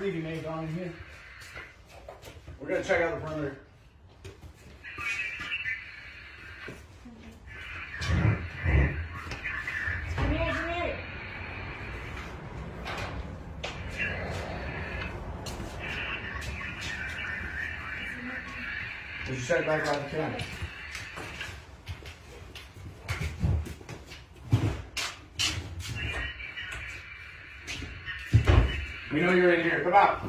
Leave your name on in here. We're gonna check out the perimeter. Come here, come here. Did you check back out the camera? We know you're in here. Come out.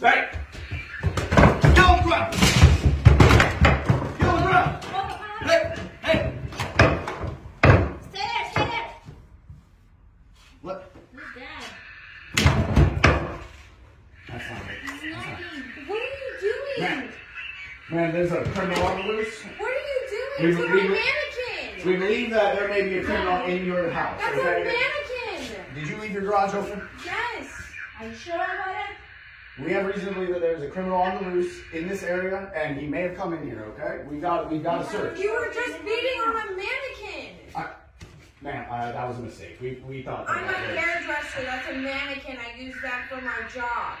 Hey! Get on the ground! Get on the ground! Hey! Hey! Stay there, stay there. What? Who's Dad? That's not it. He's nothing. What are you doing? Man, man, there's a criminal on the loose. What are you doing we- we- mannequin? We believe that there may be a criminal in your house. That's a Okay? mannequin. Did you leave your garage open? Yes. Are you sure about it? We have reason to believe that there's a criminal on the loose in this area, and he may have come in here. Okay? We got we got to search. You were just beating on a mannequin. I, man, uh, that was a mistake. We we thought. I'm a hairdresser. That's a mannequin. I use that for my job.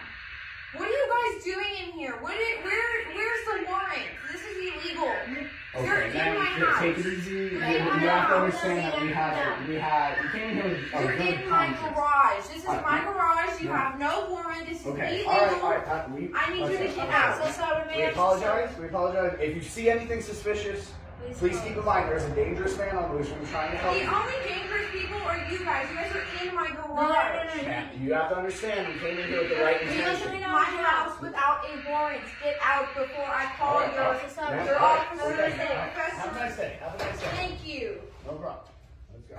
What are you guys doing in here? What did, where, where's the warrant? This is illegal. You're Okay, in man, my house. take it easy. You, you Hey, have to understand that we no, have we had you came in here with a You're good in my conscience. garage. This is Alright, my garage. You No. have no warrant. This is Okay, illegal. all right, all right. Uh, we, I need you to listen, get okay. out. So sorry, We man. apologize. We apologize. If you see anything suspicious, Please please keep in mind there's a dangerous man on the loose. We're trying to help The you. only dangerous people are you guys. You guys are in my garage. No, no, no, no. Man, you have to understand we came in here with the right You intention. in my house Get out before I call All right, your all right. Yeah, your officers Okay. and Have a nice day. Have a nice day. Thank you. No problem. Let's go.